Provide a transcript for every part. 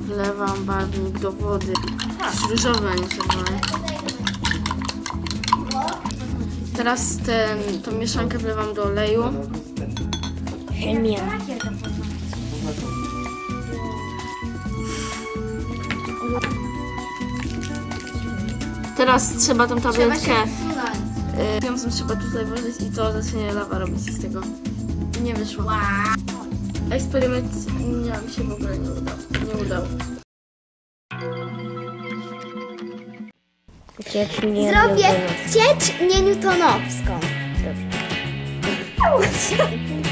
wlewam barwnik do wody. Jest różowy, a nie czerwony. Teraz ten, tą mieszankę wlewam do oleju. Chemia. Teraz trzeba tą tabletkę, wsunąć. y, ją trzeba tutaj włożyć i to zacznie lawa robić z tego. Nie wyszło. Eksperyment nie, mi się w ogóle nie udał. Nie udał. Ciecz nie Zrobię ciecz nienewtonowską. Wody.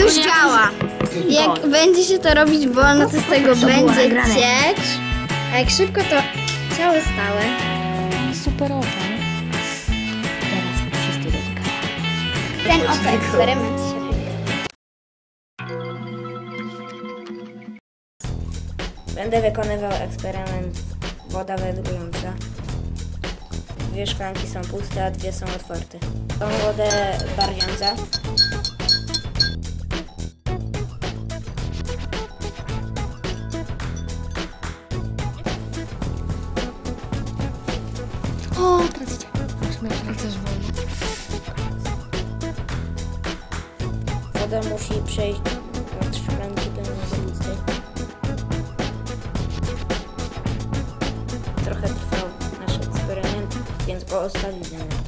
Już działa. Jak będzie się to robić wolno, to z tego będzie ciecz. A jak szybko, to ciało stałe. Superowa. Teraz wszyscy dotykają. Ten oto eksperyment się Będę wykonywał eksperyment woda wędrująca. Dwie szklanki są puste, a dwie są otwarte. Tą wodę barwiąca. O, teraz idzie. Woda musi przejść od szklanki do niezabitej. Trochę trwał nasz eksperyment, więc go ostawimy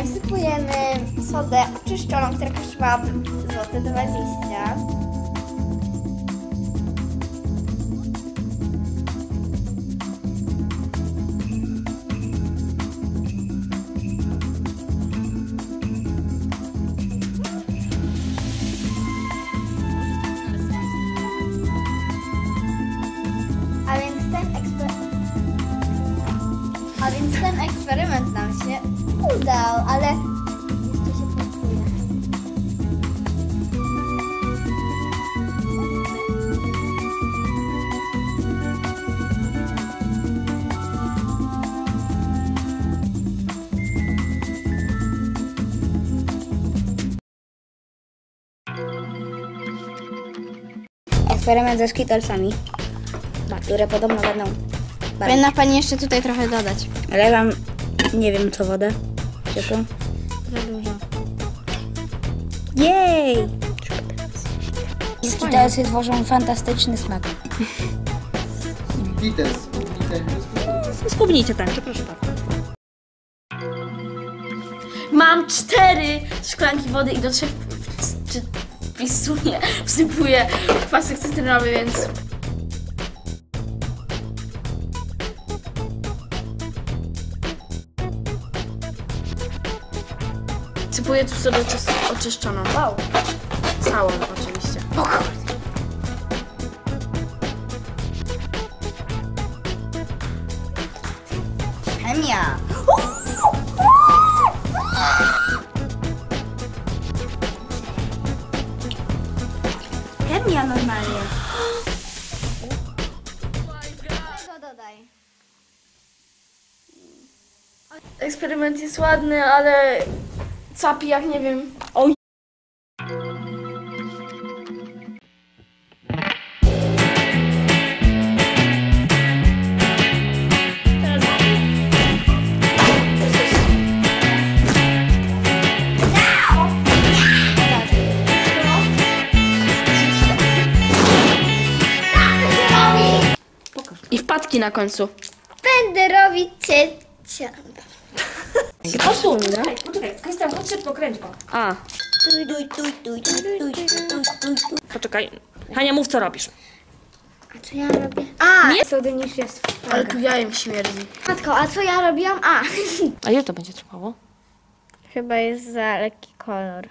Wsypujemy sodę oczyszczoną, która kosztowała złote 20. A udał, ale jeszcze się pracuje. Eksperyment ze Skittlesami, które podobno będą. Powinna Pani jeszcze tutaj trochę dodać. Lewam, nie wiem co wodę. Ciepłą. Za dużo. Jej! Skittlesy tworzą fantastyczny smak. Beatles. Spróbujcie tak, proszę bardzo. Mam cztery szklanki wody i do trzech wpisuję, wsypuję kwasek cytrynowy, więc... Sypuję tu sobie czys- oczyszczoną. Wow. Całą oczywiście. O kurde. Chemia. Chemia normalnie. Eksperyment jest ładny, ale capi jak nie wiem. Oj. I wpadki na końcu. Będę robić ciecia. Poszło, no. poczekaj, poczekaj. Krystian, chodź szybko, kręć go. A, poczekaj. Hania, mów co robisz. A co ja robię? A, Nie? słody niż jest w Ale tu jajem śmierdzi. Matko, a co ja robiłam? A. A ile to będzie trwało? Chyba jest za lekki kolor.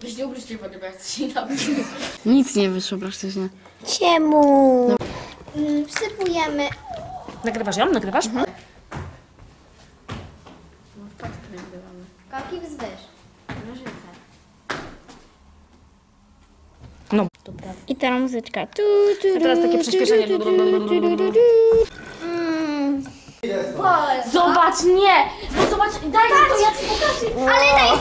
Byś nie ubryźli wody, bo jak coś nie Nic nie wyszło praktycznie. Czemu? No. Mm, wsypujemy. Nagrywasz ją? Nagrywasz? Mhm. Koki wzwyż. Nożyce. No. I ta muzyczka. Tu, tu, A teraz takie przyspieszenie. Zobacz, nie! No zobacz, daj mi to, ja ci pokażę. Ale